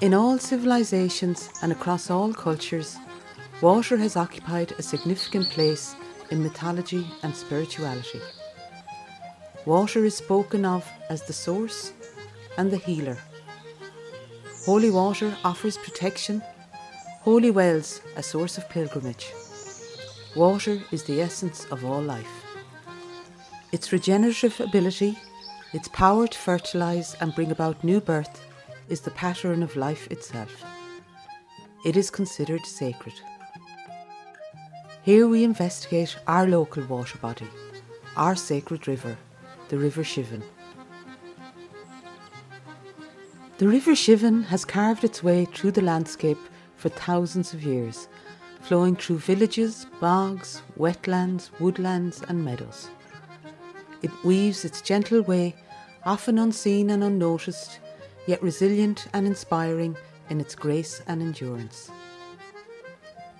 In all civilizations and across all cultures, water has occupied a significant place in mythology and spirituality. Water is spoken of as the source and the healer. Holy water offers protection, holy wells a source of pilgrimage. Water is the essence of all life. Its regenerative ability, its power to fertilise and bring about new birth, is the pattern of life itself. It is considered sacred. Here we investigate our local water body, our sacred river, the River Shiven. The River Shiven has carved its way through the landscape for thousands of years, flowing through villages, bogs, wetlands, woodlands, and meadows. It weaves its gentle way, often unseen and unnoticed, yet resilient and inspiring in its grace and endurance.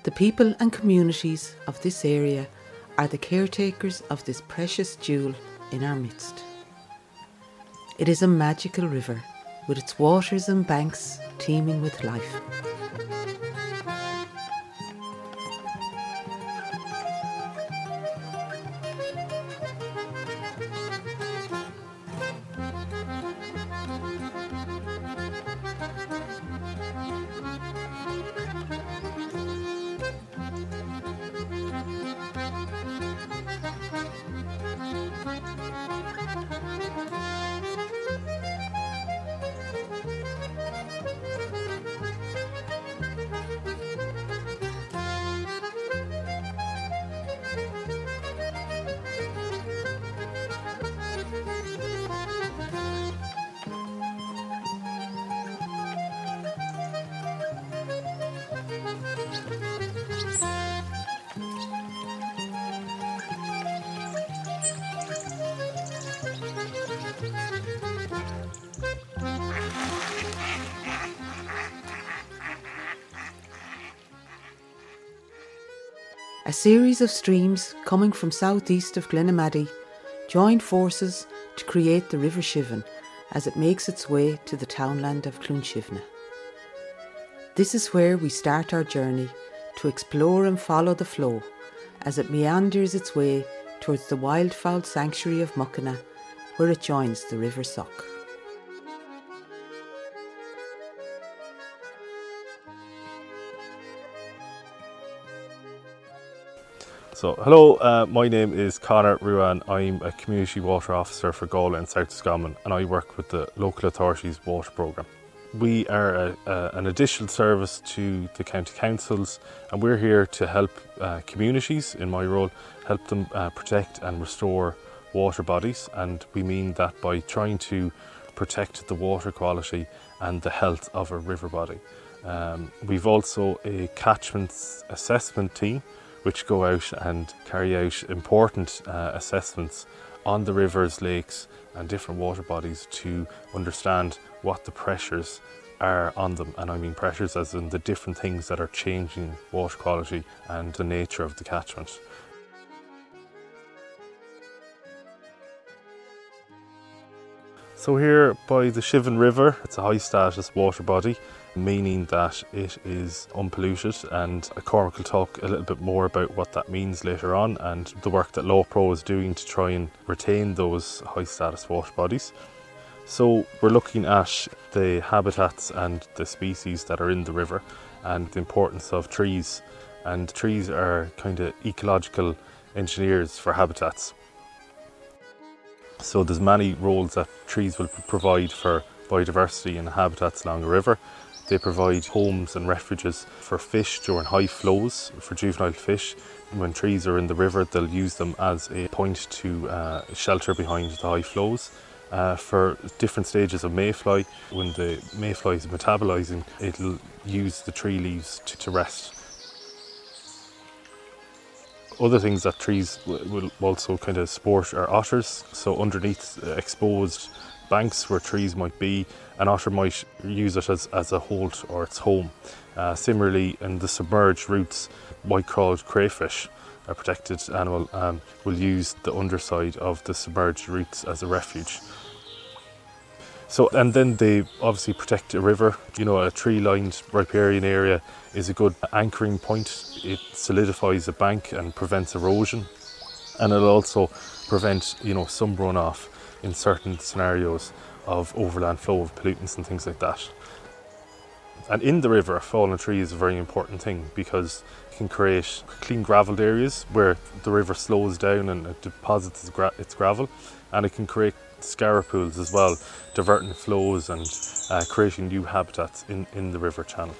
The people and communities of this area are the caretakers of this precious jewel in our midst. It is a magical river with its waters and banks teeming with life. A series of streams coming from southeast of Glenamaddy join forces to create the River Shiven as it makes its way to the townland of Cloonshivna. This is where we start our journey to explore and follow the flow as it meanders its way towards the wildfowl sanctuary of Muckanagh, where it joins the River Suck. So, hello, uh, my name is Connor Ruan. I'm a Community Water Officer for Galway in South Roscommon and I work with the local authority's water programme. We are a, a, an additional service to the county councils and we're here to help uh, communities, in my role, help them uh, protect and restore water bodies and we mean that by trying to protect the water quality and the health of a river body. Um, we've also a catchment assessment team which go out and carry out important uh, assessments on the rivers, lakes, and different water bodies to understand what the pressures are on them. And I mean pressures as in the different things that are changing water quality and the nature of the catchment. So here by the Shiven River, it's a high status water body meaning that it is unpolluted and Cormac will talk a little bit more about what that means later on and the work that LAWPRO is doing to try and retain those high status water bodies. So we're looking at the habitats and the species that are in the river and the importance of trees and trees are kind of ecological engineers for habitats. So there's many roles that trees will provide for biodiversity and habitats along a river they provide homes and refuges for fish during high flows for juvenile fish. When trees are in the river, they'll use them as a point to uh, shelter behind the high flows. Uh, for different stages of mayfly, when the mayfly is metabolizing, it'll use the tree leaves to, to rest. Other things that trees will also kind of sport are otters. So underneath uh, exposed banks where trees might be, an otter might use it as, as a holt or its home. Uh, similarly, in the submerged roots, white-clawed crayfish, a protected animal, um, will use the underside of the submerged roots as a refuge. So, and then they obviously protect a river. You know, a tree-lined riparian area is a good anchoring point. It solidifies a bank and prevents erosion, and it'll also prevent, you know, some runoff in certain scenarios of overland flow of pollutants and things like that. And in the river, a fallen tree is a very important thing because it can create clean gravelled areas where the river slows down and it deposits its, gra- its gravel, and it can create scour pools as well, diverting flows and uh, creating new habitats in, in the river channel.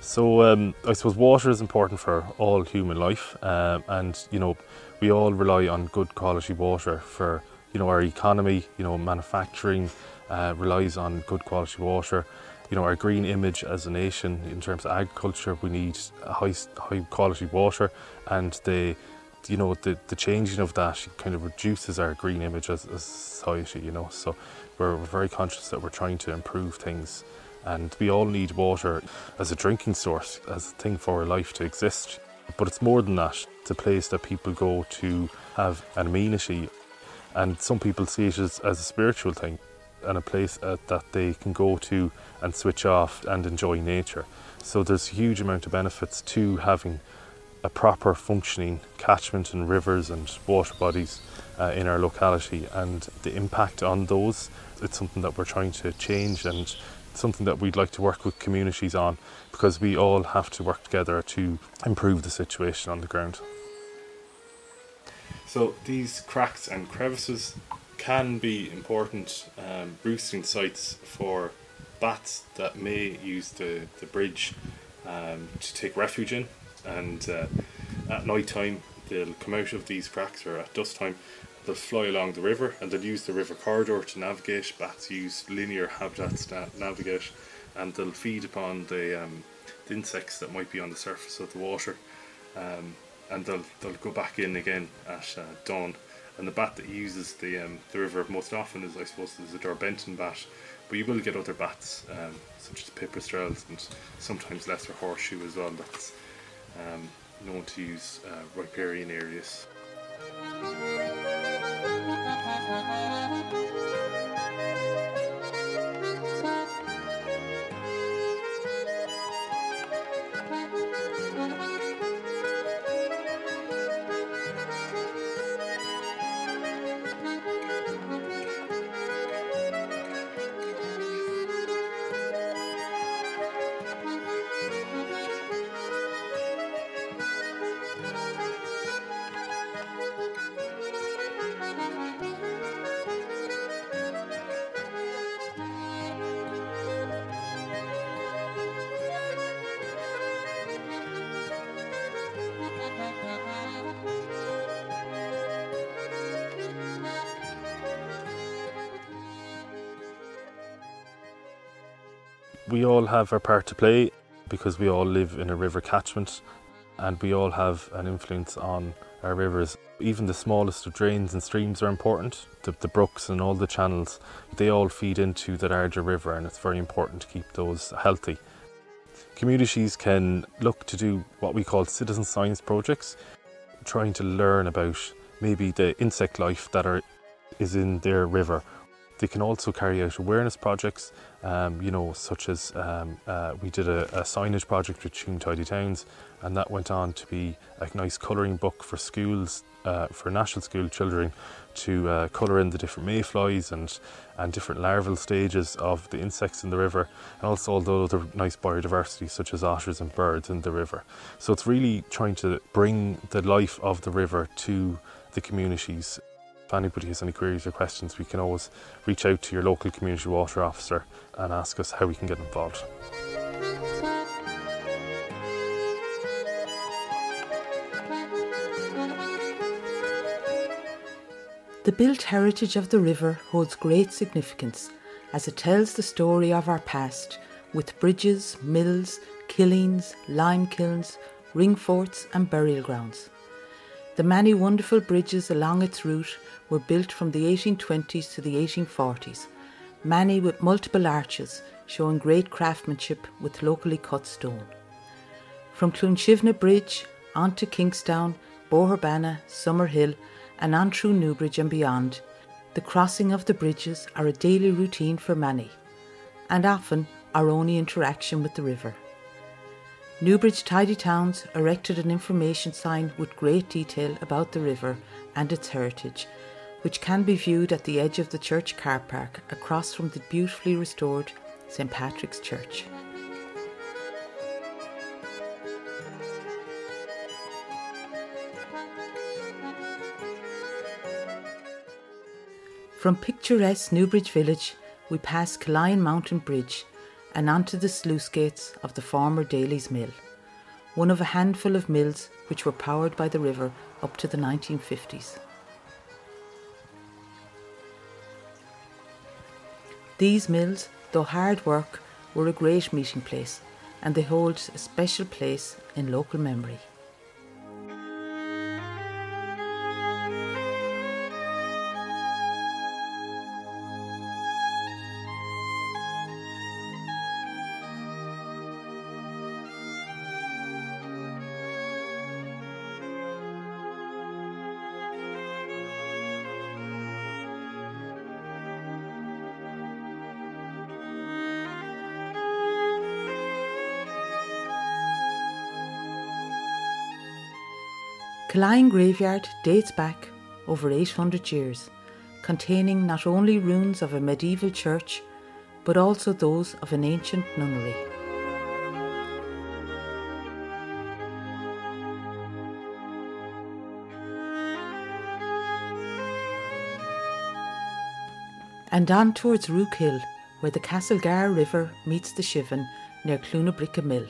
So um, I suppose water is important for all human life, um, and you know we all rely on good quality water for you know our economy. You know manufacturing uh, relies on good quality water. You know our green image as a nation in terms of agriculture, we need high high quality water, and the you know the, the changing of that kind of reduces our green image as, a society you know so we're, we're very conscious that we're trying to improve things and we all need water as a drinking source as a thing for our life to exist but it's more than that it's a place that people go to have an amenity and some people see it as, as a spiritual thing and a place uh, that they can go to and switch off and enjoy nature so there's a huge amount of benefits to having a proper functioning catchment and rivers and water bodies uh, in our locality and the impact on those it's something that we're trying to change and something that we'd like to work with communities on because we all have to work together to improve the situation on the ground. So these cracks and crevices can be important um, roosting sites for bats that may use the, the bridge um, to take refuge in. And uh, at night time they'll come out of these cracks or at dusk time they'll fly along the river and they'll use the river corridor to navigate. Bats use linear habitats to navigate and they'll feed upon the, um, the insects that might be on the surface of the water. Um, and they'll, they'll go back in again at uh, dawn and the bat that uses the um, the river most often is I suppose is a Daubenton bat but you will get other bats um, such as pipistrelles and sometimes lesser horseshoe as well that's um, known to use uh, riparian areas. We all have our part to play because we all live in a river catchment and we all have an influence on our rivers. Even the smallest of drains and streams are important. The, the, brooks and all the channels, they all feed into the larger river and it's very important to keep those healthy. Communities can look to do what we call citizen science projects, trying to learn about maybe the insect life that are, is in their river they can also carry out awareness projects, um, you know, such as um, uh, we did a, a, signage project with Tuam Tidy Towns, and that went on to be a nice colouring book for schools, uh, for national school children to uh, colour in the different mayflies and, and different larval stages of the insects in the river, and also all the other nice biodiversity such as otters and birds in the river. So it's really trying to bring the life of the river to the communities if anybody has any queries or questions, we can always reach out to your local community water officer and ask us how we can get involved. The built heritage of the river holds great significance as it tells the story of our past with bridges, mills, killings, lime kilns, ring forts, and burial grounds. The many wonderful bridges along its route were built from the 1820s to the 1840s, many with multiple arches showing great craftsmanship with locally cut stone. From Cloonshivna Bridge on to Kingstown, Boherbana, Summerhill, and on through Newbridge and beyond, the crossing of the bridges are a daily routine for many, and often our only interaction with the river. Newbridge Tidy Towns erected an information sign with great detail about the river and its heritage, which can be viewed at the edge of the church car park across from the beautifully restored St Patrick's Church. From picturesque Newbridge village, we pass Killian Mountain Bridge and onto the sluice gates of the former Daly's Mill, one of a handful of mills which were powered by the river up to the 1950s. These mills, though hard work, were a great meeting place and they hold a special place in local memory. Killian Graveyard dates back over 800 years, containing not only ruins of a medieval church, but also those of an ancient nunnery. And on towards Rook Hill, where the Castlegar River meets the Shiven near Clunabricka Mill.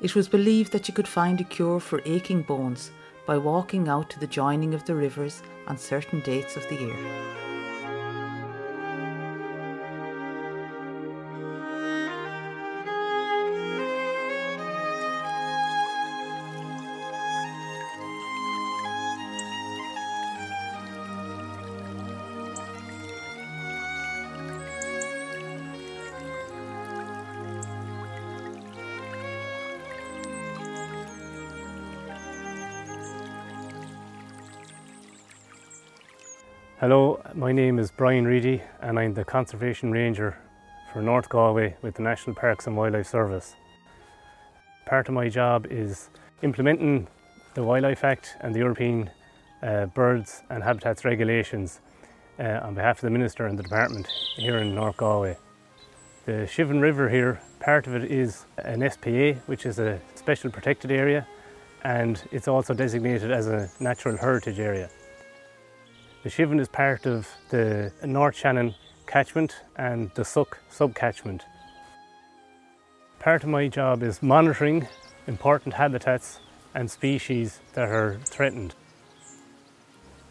It was believed that you could find a cure for aching bones by walking out to the joining of the rivers on certain dates of the year. Hello, my name is Brian Reedy and I'm the Conservation Ranger for North Galway with the National Parks and Wildlife Service. Part of my job is implementing the Wildlife Act and the European uh, Birds and Habitats regulations uh, on behalf of the Minister and the Department here in North Galway. The Shiven River here, part of it is an SPA, which is a special protected area, and it's also designated as a natural heritage area. The Shiven is part of the North Shannon catchment and the Suck sub-catchment. Part of my job is monitoring important habitats and species that are threatened.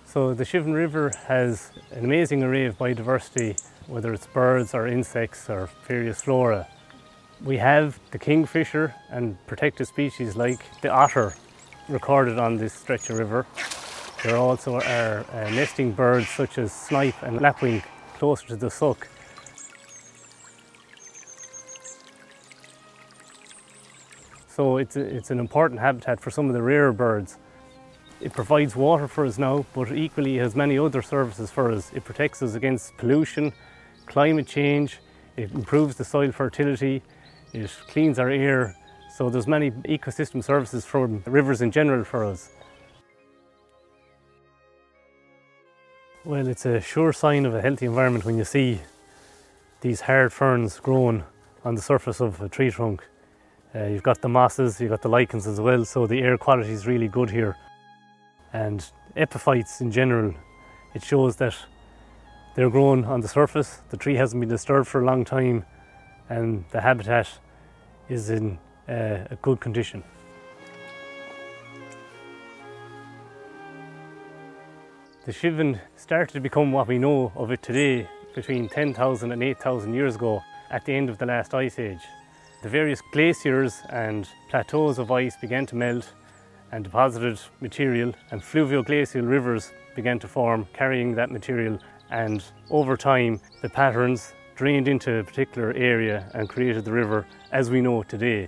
So the Shiven River has an amazing array of biodiversity, whether it's birds or insects or various flora. We have the kingfisher and protected species like the otter recorded on this stretch of river. There also are uh, nesting birds such as snipe and lapwing closer to the Suck. So it's, a, it's an important habitat for some of the rarer birds. It provides water for us now, but equally has many other services for us. It protects us against pollution, climate change, it improves the soil fertility, it cleans our air. So there's many ecosystem services for rivers in general for us. Well, it's a sure sign of a healthy environment when you see these hard ferns growing on the surface of a tree trunk. Uh, you've got the mosses, you've got the lichens as well, so the air quality is really good here. And epiphytes in general, it shows that they're growing on the surface, the tree hasn't been disturbed for a long time, and the habitat is in uh, a good condition. The Shiven started to become what we know of it today between 10,000 and 8,000 years ago at the end of the last ice age. The various glaciers and plateaus of ice began to melt and deposited material and fluvio-glacial rivers began to form carrying that material and over time the patterns drained into a particular area and created the river as we know it today.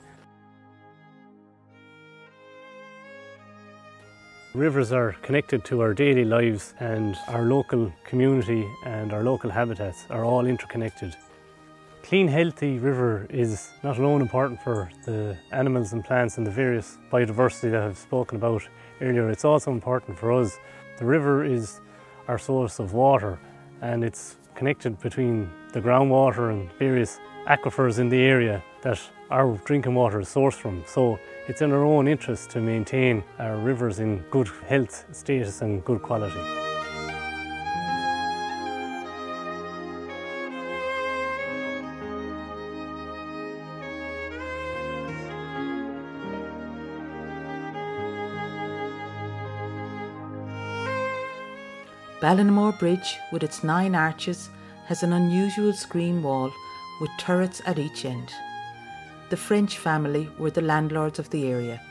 Rivers are connected to our daily lives and our local community and our local habitats are all interconnected. Clean, healthy river is not alone important for the animals and plants and the various biodiversity that I've spoken about earlier, it's also important for us. The river is our source of water and it's connected between the groundwater and various aquifers in the area that our drinking water is sourced from. So it's in our own interest to maintain our rivers in good health status and good quality. Ballinamore Bridge, with its nine arches, has an unusual screen wall with turrets at each end. The French family were the landlords of the area,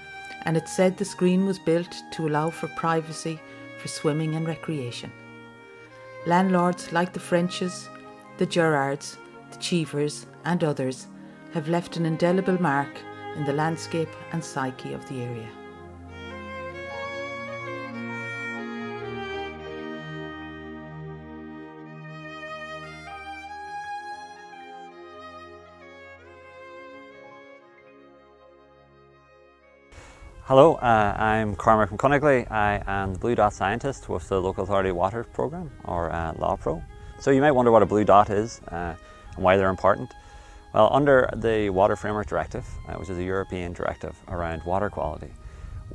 and it said the screen was built to allow for privacy for swimming and recreation. Landlords like the Frenches, the Gerards, the Cheevers, and others have left an indelible mark in the landscape and psyche of the area. Hello, uh, I'm Cormac McConaughey. I am the Blue Dot scientist with the Local Authority Water Programme, or uh, LAWPRO. So you might wonder what a blue dot is uh, and why they're important. Well, under the Water Framework Directive, uh, which is a European directive around water quality,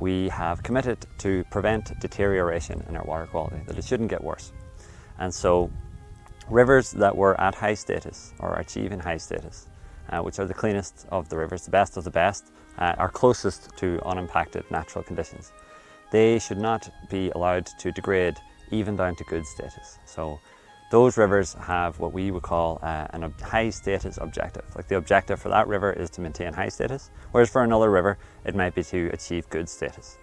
we have committed to prevent deterioration in our water quality, that it shouldn't get worse. And so rivers that were at high status or achieving high status, uh, which are the cleanest of the rivers, the best of the best, uh, are closest to unimpacted natural conditions. They should not be allowed to degrade even down to good status. So those rivers have what we would call uh, an high status objective. Like the objective for that river is to maintain high status, whereas for another river it might be to achieve good status.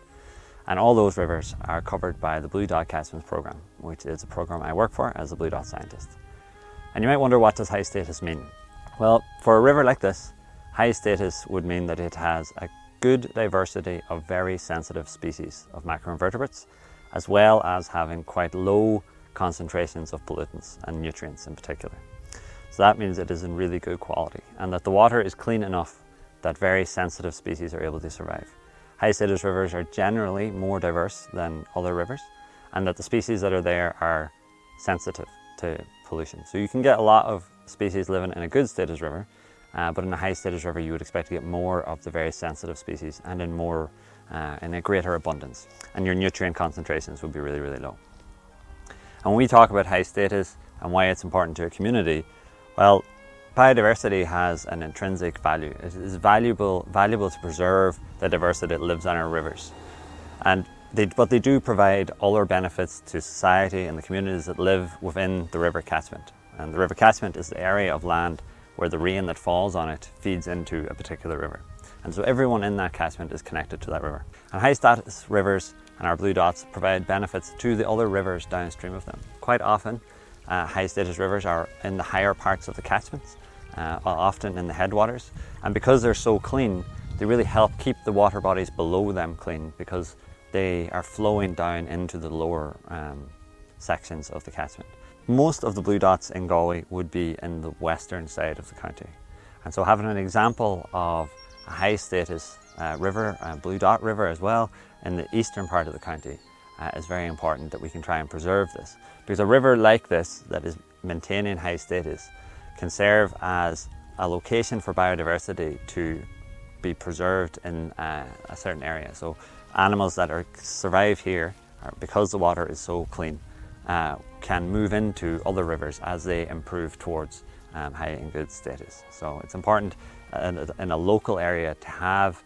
And all those rivers are covered by the Blue Dot Catchments Programme, which is a program I work for as a Blue Dot scientist. And you might wonder what does high status mean? Well, for a river like this, High status would mean that it has a good diversity of very sensitive species of macroinvertebrates, as well as having quite low concentrations of pollutants and nutrients in particular. So that means it is in really good quality and that the water is clean enough that very sensitive species are able to survive. High status rivers are generally more diverse than other rivers and that the species that are there are sensitive to pollution. So you can get a lot of species living in a good status river uh, but in a high status river, you would expect to get more of the very sensitive species and in more, uh, in a greater abundance. And your nutrient concentrations would be really, really low. And when we talk about high status and why it's important to a community, well, biodiversity has an intrinsic value. It is valuable, valuable to preserve the diversity that lives on our rivers. And they, but they do provide other benefits to society and the communities that live within the river catchment. And the river catchment is the area of land where the rain that falls on it feeds into a particular river. And so everyone in that catchment is connected to that river. And high status rivers and our blue dots provide benefits to the other rivers downstream of them. Quite often, uh, high status rivers are in the higher parts of the catchments, uh, often in the headwaters. And because they're so clean, they really help keep the water bodies below them clean because they are flowing down into the lower um, sections of the catchment. Most of the blue dots in Galway would be in the western side of the county. And so having an example of a high status uh, river, blue dot river as well, in the eastern part of the county uh, is very important that we can try and preserve this. Because a river like this that is maintaining high status can serve as a location for biodiversity to be preserved in uh, a certain area. So animals that are survive here, because the water is so clean, uh, can move into other rivers as they improve towards um, high and good status. So it's important in a, in a local area to have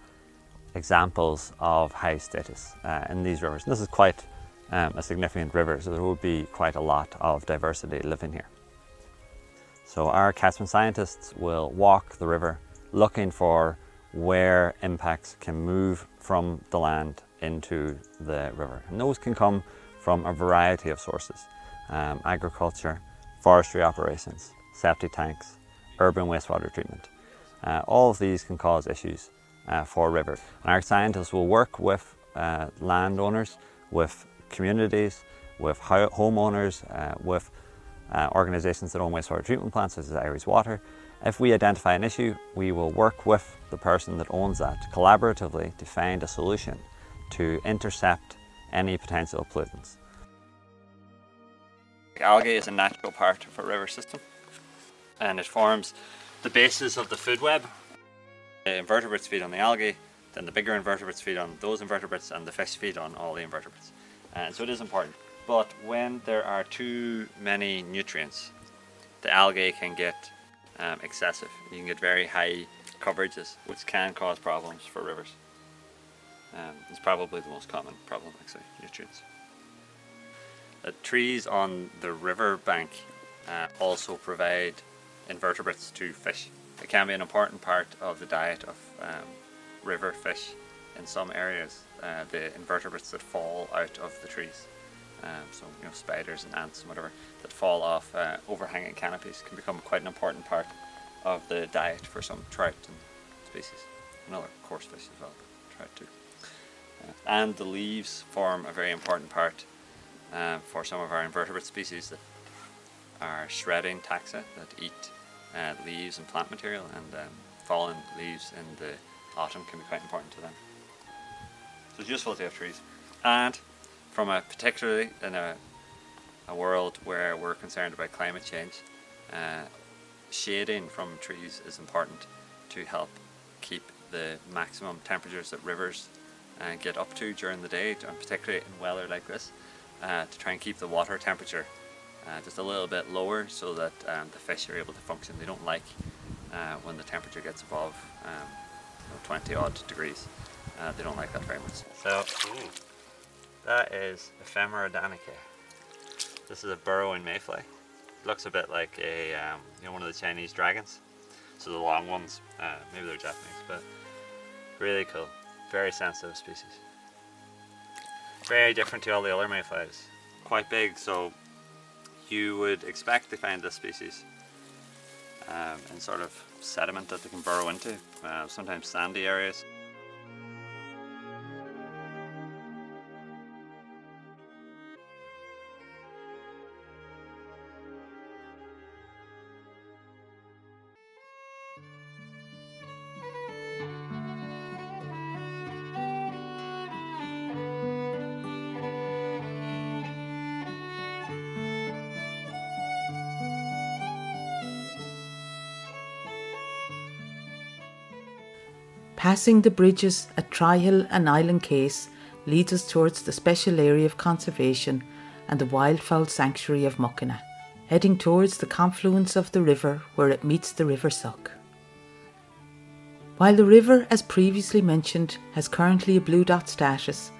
examples of high status uh, in these rivers. And this is quite um, a significant river, so there will be quite a lot of diversity living here. So our catchment scientists will walk the river looking for where impacts can move from the land into the river. And those can come from a variety of sources um, agriculture, forestry operations, septic tanks, urban wastewater treatment. Uh, all of these can cause issues uh, for rivers. And our scientists will work with uh, landowners, with communities, with homeowners, uh, with uh, organisations that own wastewater treatment plants, such as Irish Water. If we identify an issue, we will work with the person that owns that collaboratively to find a solution to intercept any potential pollutants. Algae is a natural part of a river system and it forms the basis of the food web. The invertebrates feed on the algae, then the bigger invertebrates feed on those invertebrates and the fish feed on all the invertebrates. And so it is important. But when there are too many nutrients, the algae can get um, excessive. You can get very high coverages, which can cause problems for rivers. Um, it's probably the most common problem, actually, nutrients. Uh, trees on the river bank uh, also provide invertebrates to fish. It can be an important part of the diet of um, river fish in some areas, uh, the invertebrates that fall out of the trees. Um, so, you know, spiders and ants and whatever that fall off uh, overhanging canopies can become quite an important part of the diet for some trout and species, and other coarse fish as well, trout too. Uh, and the leaves form a very important part uh, for some of our invertebrate species that are shredding taxa that eat uh, leaves and plant material, and um, fallen leaves in the autumn can be quite important to them. So it's useful to have trees. And from a particularly in a, a world where we're concerned about climate change, uh, shading from trees is important to help keep the maximum temperatures that rivers uh, get up to during the day, and particularly in weather like this, uh, to try and keep the water temperature uh, just a little bit lower so that um, the fish are able to function. They don't like uh, when the temperature gets above um, you know, 20 odd degrees. Uh, they don't like that very much. So, ooh, that is Ephemera danica. This is a burrowing mayfly. It looks a bit like a um, you know one of the Chinese dragons. So the long ones, uh, maybe they're Japanese, but really cool. Very sensitive species. Very different to all the other mayflies. Quite big, so you would expect to find this species um, in sort of sediment that they can burrow into, uh, sometimes sandy areas. Passing the bridges at Trihill and Island Case leads us towards the special area of conservation and the wildfowl sanctuary of Muckanagh, heading towards the confluence of the river where it meets the River Suck. While the river, as previously mentioned, has currently a blue dot status,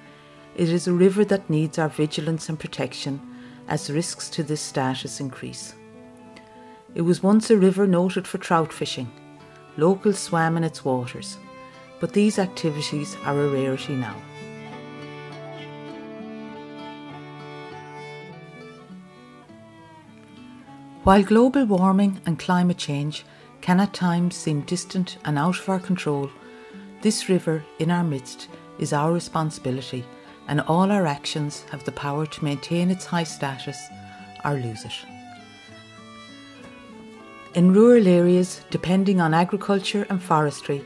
it is a river that needs our vigilance and protection as risks to this status increase. It was once a river noted for trout fishing. Locals swam in its waters but these activities are a rarity now. While global warming and climate change can at times seem distant and out of our control, this river in our midst is our responsibility, and all our actions have the power to maintain its high status or lose it. In rural areas depending on agriculture and forestry,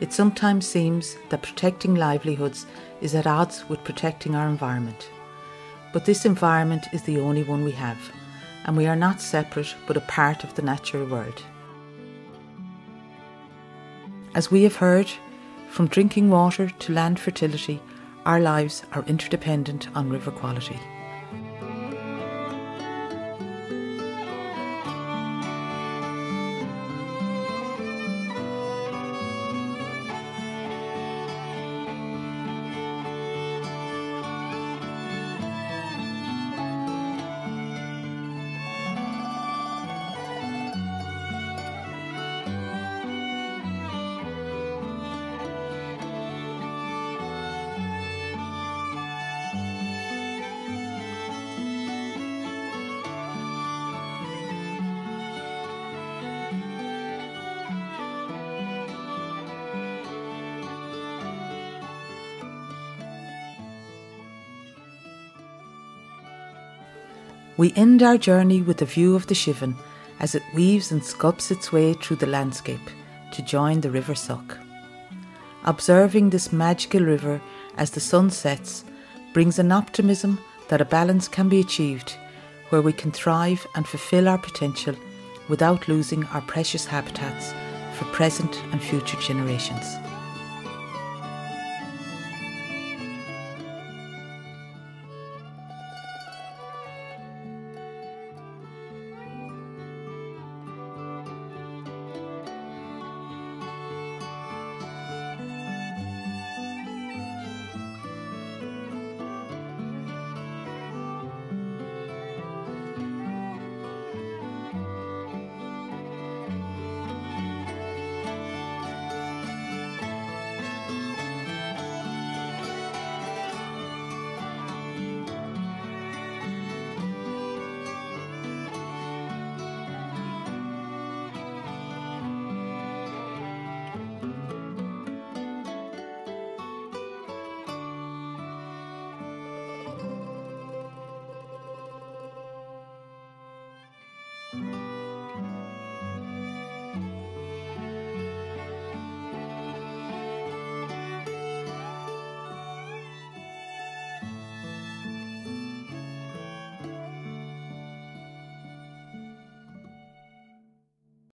it sometimes seems that protecting livelihoods is at odds with protecting our environment. But this environment is the only one we have, and we are not separate but a part of the natural world. As we have heard, from drinking water to land fertility, our lives are interdependent on river quality. We end our journey with a view of the Shiven as it weaves and sculpts its way through the landscape to join the River Suck. Observing this magical river as the sun sets brings an optimism that a balance can be achieved where we can thrive and fulfill our potential without losing our precious habitats for present and future generations.